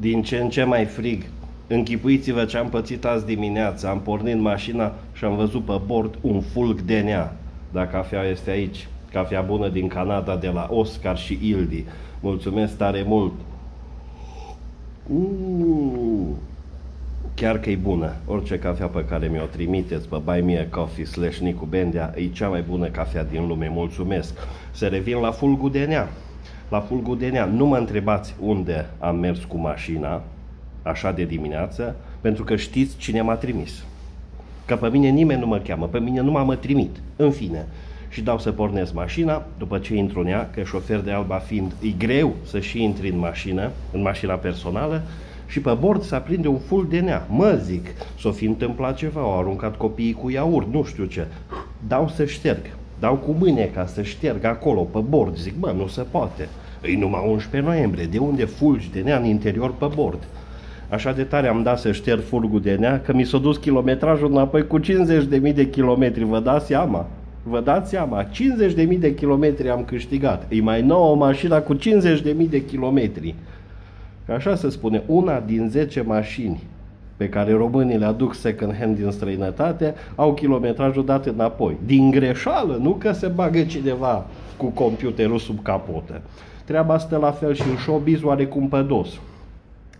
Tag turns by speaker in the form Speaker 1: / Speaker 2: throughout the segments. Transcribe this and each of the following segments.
Speaker 1: din ce în ce mai frig. Închipuiți-vă ce am pățit azi dimineață. Am pornit mașina și am văzut pe bord un fulg de nea. Dar cafea este aici. Cafea bună din Canada de la Oscar și Ildi. Mulțumesc tare mult! Uh, chiar că e bună. Orice cafea pe care mi-o trimiteți pe Buy Me a Coffee slash Nicu Bendea e cea mai bună cafea din lume. Mulțumesc! Să revin la fulgul de nea. La fulgul de nea. Nu mă întrebați unde am mers cu mașina, așa de dimineață, pentru că știți cine m-a trimis. Că pe mine nimeni nu mă cheamă, pe mine nu m-a trimit. În fine, și dau să pornesc mașina, după ce intru în ea, că șofer de alba fiind, e greu să și intri în mașină, în mașina personală, și pe bord se aprinde un ful de nea. Mă zic, s-o fi întâmplat ceva, au aruncat copiii cu iaurt, nu știu ce. Dau să șterg, dau cu mâine ca să șterg acolo, pe bord. Zic, mă, nu se poate. E numai 11 noiembrie, de unde fulgi de nea în interior pe bord? Așa de tare am dat să șterg fulgul de nea că mi s-a dus kilometrajul înapoi cu 50.000 de kilometri, vă dați seama? Vă dați seama, 50.000 de kilometri am câștigat. E mai nouă mașina cu 50.000 de kilometri. Că așa se spune, una din 10 mașini pe care românii le aduc second hand din străinătate au kilometrajul dat înapoi. Din greșeală, nu că se bagă cineva cu computerul sub capotă. Treaba stă la fel și în showbiz oarecum pe dos.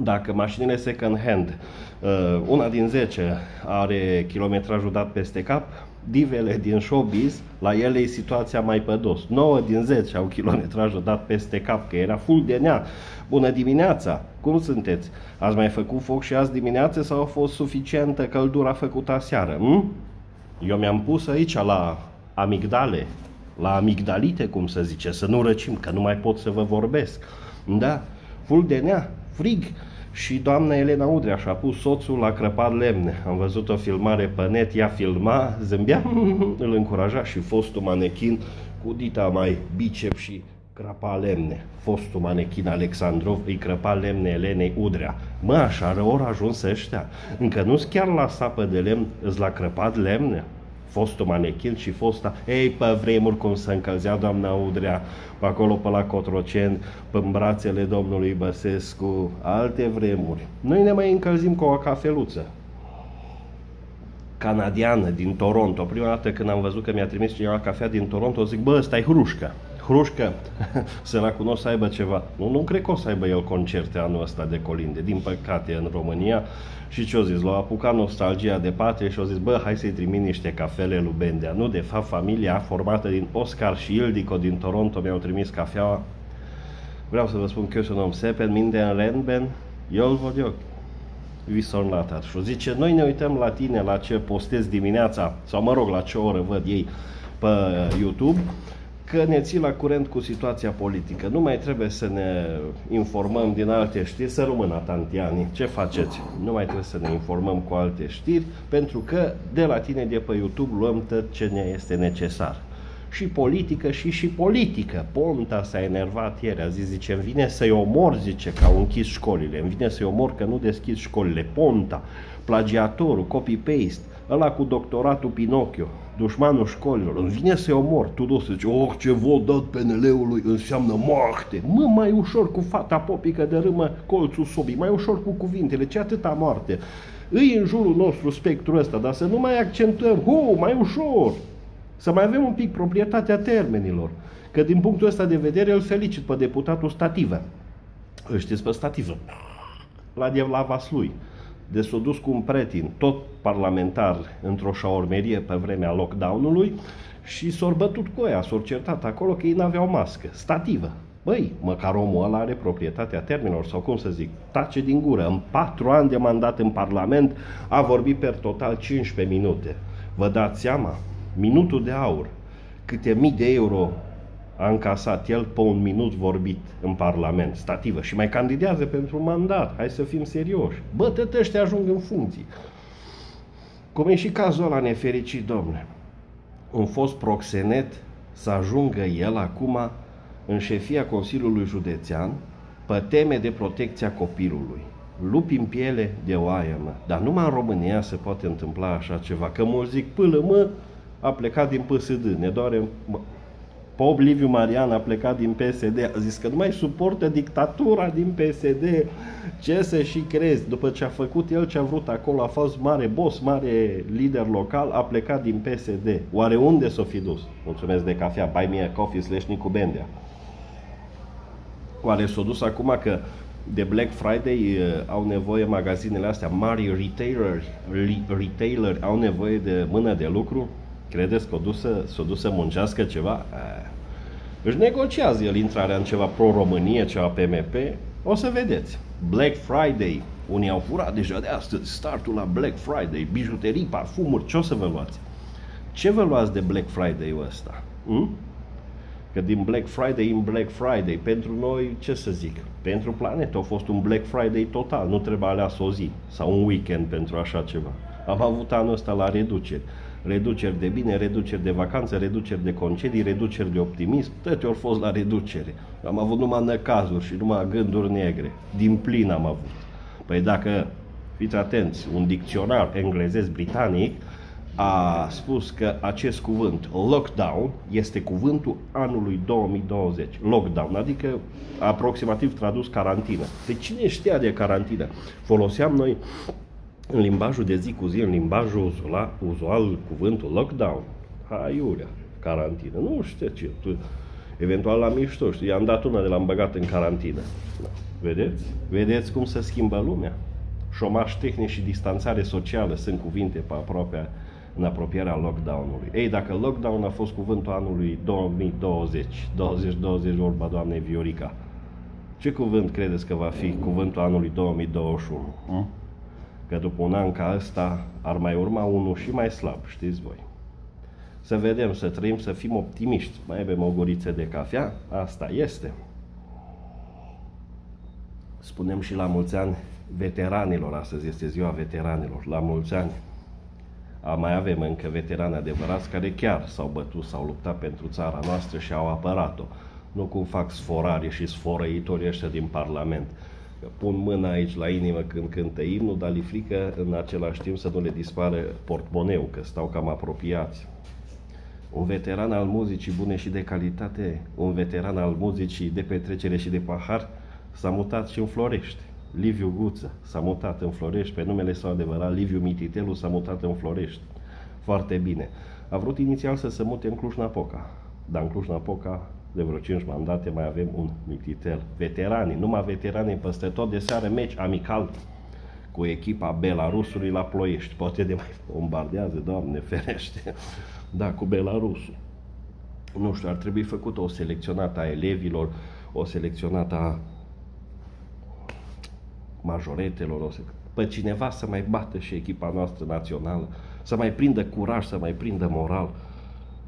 Speaker 1: Dacă mașinile second hand, uh, una din 10 are kilometrajul dat peste cap, divele din showbiz, la ele e situația mai pe dos. 9 din 10 au kilometrajul dat peste cap, că era full de nea. Bună dimineața! Cum sunteți? Ați mai făcut foc și azi dimineață sau a fost suficientă căldura făcută aseară? Hm? Eu mi-am pus aici la amigdale, la amigdalite, cum să zice, să nu răcim, că nu mai pot să vă vorbesc. Da? Full de nea, frig. Și doamna Elena Udreaș și-a pus soțul la crăpat lemne. Am văzut o filmare pe net, ea filma, zâmbea, îl încuraja și fostul manechin cu dita mai bicep și crăpa lemne. Fostul manechin Alexandrov îi crăpa lemne Elenei Udrea. Mă, așa rău au ajuns ăștia. Încă nu-s chiar la sapă de lemn, îți la crăpat lemne fostul manechin și fosta, ei, pe vremuri cum se încălzea doamna Udrea, pe acolo pe la Cotroceni, pe brațele domnului Băsescu, alte vremuri. Noi ne mai încălzim cu o cafeluță canadiană din Toronto. Prima dată când am văzut că mi-a trimis cineva cafea din Toronto, zic, bă, ăsta e hrușcă. Hrușcă, să la cunosc să aibă ceva. Nu, nu cred că o să aibă el concerte anul ăsta de colinde, din păcate, în România. Și ce-o zis? L-a apucat nostalgia de patrie și o zis, bă, hai să-i trimit niște cafele lui Bendea. Nu, de fapt, familia formată din Oscar și Ildico din Toronto mi-au trimis cafeaua. Vreau să vă spun că eu sunt om sepen, minden rendben, eu văd eu. Vison Latar. Și zice, noi ne uităm la tine, la ce postezi dimineața, sau mă rog, la ce oră văd ei pe YouTube că ne ții la curent cu situația politică. Nu mai trebuie să ne informăm din alte știri, să rămână Tantiani. Ce faceți? Nu mai trebuie să ne informăm cu alte știri, pentru că de la tine de pe YouTube luăm tot ce ne este necesar. Și politică și și politică. Ponta s-a enervat ieri, a zis, zice, îmi vine să-i omor, zice, că au închis școlile. Îmi vine să-i omor că nu deschis școlile. Ponta, plagiatorul, copy-paste, ăla cu doctoratul Pinocchio, dușmanul școlilor, îmi vine să-i omor, tu să zici, oh, ce vot dat PNL-ului înseamnă moarte. Mă, mai ușor cu fata popică de râmă colțul sobii, mai ușor cu cuvintele, ce atâta moarte. Îi în jurul nostru spectrul ăsta, dar să nu mai accentuăm, hu, mai ușor, să mai avem un pic proprietatea termenilor. Că din punctul ăsta de vedere îl felicit pe deputatul Stativă. Îl știți pe Stativă? La de lui de s-a dus cu un pretin, tot parlamentar, într-o șaormerie pe vremea lockdown-ului și s-au bătut cu ea, s-au certat acolo că ei n-aveau mască, stativă. Băi, măcar omul ăla are proprietatea termenilor, sau cum să zic, tace din gură. În patru ani de mandat în Parlament a vorbit per total 15 minute. Vă dați seama? Minutul de aur. Câte mii de euro a încasat el pe un minut vorbit în Parlament, stativă, și mai candidează pentru un mandat. Hai să fim serioși. Bă, tot ăștia ajung în funcții. Cum e și cazul ăla nefericit, domne. Un fost proxenet să ajungă el acum în șefia Consiliului Județean pe teme de protecția copilului. Lupi în piele de oaie, mă. Dar numai în România se poate întâmpla așa ceva. Că mulți zic, până mă, a plecat din PSD, ne doare... Mă Pop Liviu Marian a plecat din PSD, a zis că nu mai suportă dictatura din PSD. Ce să și crezi? După ce a făcut el ce a vrut acolo, a fost mare boss, mare lider local, a plecat din PSD. Oare unde s-o fi dus? Mulțumesc de cafea, buy me a coffee slash Nicu Bendea. Oare s-a dus acum că de Black Friday uh, au nevoie magazinele astea, mari retaileri, retaileri au nevoie de mână de lucru? Credeți că o dus să, s-o dus să muncească ceva? Uh, își negociază el intrarea în ceva pro-Românie, ceva PMP, o să vedeți. Black Friday, unii au furat deja de astăzi, startul la Black Friday, bijuterii, parfumuri, ce o să vă luați? Ce vă luați de Black Friday-ul ăsta? Hm? Că din Black Friday în Black Friday, pentru noi, ce să zic, pentru planetă a fost un Black Friday total, nu trebuie aleas o zi sau un weekend pentru așa ceva. Am avut anul ăsta la reduceri. Reduceri de bine, reduceri de vacanță, reduceri de concedii, reduceri de optimism, toate au fost la reducere. Am avut numai năcazuri și numai gânduri negre. Din plin am avut. Păi dacă, fiți atenți, un dicționar englezesc britanic a spus că acest cuvânt, lockdown, este cuvântul anului 2020. Lockdown, adică aproximativ tradus carantină. Deci cine știa de carantină? Foloseam noi în limbajul de zi cu zi, în limbajul uzual, uzual cuvântul lockdown. Haiurea, carantină. Nu știu ce. Tu, eventual la mișto, știu, i-am dat una de l-am băgat în carantină. Vedeți? Vedeți cum se schimbă lumea? Șomaș tehnic și distanțare socială sunt cuvinte pe aproape în apropierea lockdown-ului. Ei, dacă lockdown a fost cuvântul anului 2020, 2020 vorba doamnei Viorica, ce cuvânt credeți că va fi cuvântul anului 2021? Hmm? Că după un an ca ăsta ar mai urma unul și mai slab, știți voi. Să vedem, să trăim, să fim optimiști. Mai avem o guriță de cafea? Asta este. Spunem și la mulți ani veteranilor, astăzi este ziua veteranilor, la mulți ani mai avem încă veterani adevărați care chiar s-au bătut, s-au luptat pentru țara noastră și au apărat-o. Nu cum fac sforari și sforăitorii ăștia din Parlament. Că pun mâna aici la inimă când cântă imnul, dar li frică în același timp să nu le dispare portmoneu, că stau cam apropiați. Un veteran al muzicii bune și de calitate, un veteran al muzicii de petrecere și de pahar, s-a mutat și în Florești. Liviu Guță s-a mutat în Florești, pe numele său adevărat, Liviu Mititelu s-a mutat în Florești. Foarte bine. A vrut inițial să se mute în Cluj-Napoca, dar în Cluj-Napoca de vreo 5 mandate mai avem un Mititel. Veteranii, numai veteranii peste tot de seară meci amical cu echipa Belarusului la Ploiești. Poate de mai bombardează, Doamne ferește, da, cu Belarusul. Nu știu, ar trebui făcută o selecționată a elevilor, o selecționată a majoretelor, o să, pe cineva să mai bată și echipa noastră națională, să mai prindă curaj, să mai prindă moral.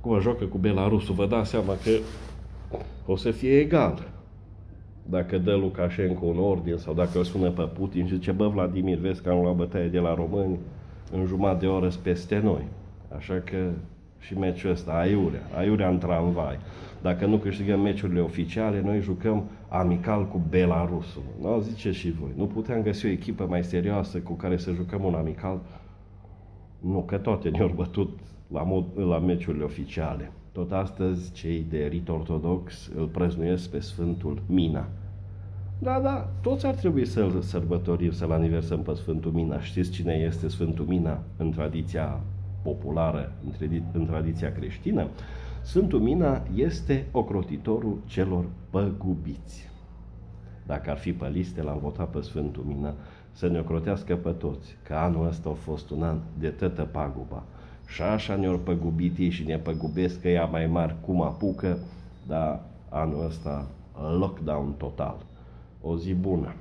Speaker 1: Cum joacă cu Belarusul, vă dați seama că o să fie egal. Dacă dă Lukashenko un ordin sau dacă îl sună pe Putin și zice, bă, Vladimir, vezi că am luat bătaie de la români, în jumătate de oră peste noi. Așa că și meciul ăsta, aiurea, aiurea în tramvai. Dacă nu câștigăm meciurile oficiale, noi jucăm amical cu Belarusul. Nu zice și voi. Nu puteam găsi o echipă mai serioasă cu care să jucăm un amical? Nu, că toate ne-au bătut la, mod, la meciurile oficiale. Tot astăzi, cei de rit ortodox îl prăznuiesc pe Sfântul Mina. Da, da, toți ar trebui să-l sărbătorim, să-l aniversăm pe Sfântul Mina. Știți cine este Sfântul Mina în tradiția populară, în, tradi- în tradiția creștină? Sfântul Mina este ocrotitorul celor păgubiți. Dacă ar fi pe liste, l-am votat pe Sfântul Mina să ne ocrotească pe toți, că anul ăsta a fost un an de tătă paguba. Și șașa ne-au păgubit ei și ne păgubesc că ea mai mari cum apucă, dar anul ăsta lockdown total. O zi bună,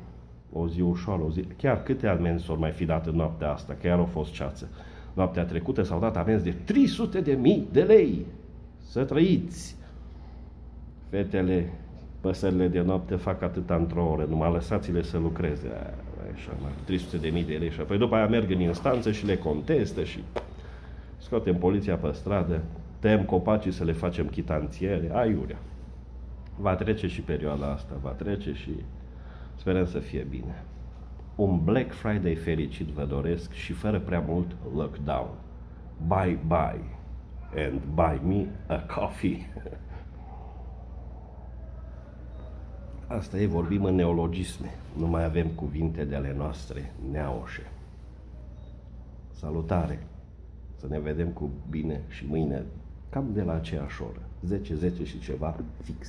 Speaker 1: o zi ușoară, o zi... Chiar câte amenzi s-au mai fi dat în noaptea asta, că iar au fost ceață. Noaptea trecută s-au dat amenzi de 300 de mii de lei. Să trăiți! Fetele, păsările de noapte fac atâta într-o oră, numai lăsați-le să lucreze. Așa, 300 de mii de lei. Și apoi după aia merg în instanță și le contestă și scoatem poliția pe stradă, tăiem copacii să le facem chitanțiere, aiurea. Va trece și perioada asta, va trece și sperăm să fie bine. Un Black Friday fericit vă doresc și fără prea mult lockdown. Bye bye! and buy me a coffee. Asta e, vorbim în neologisme. Nu mai avem cuvinte de ale noastre neaoșe. Salutare! Să ne vedem cu bine și mâine, cam de la aceeași oră. 10, 10 și ceva fix.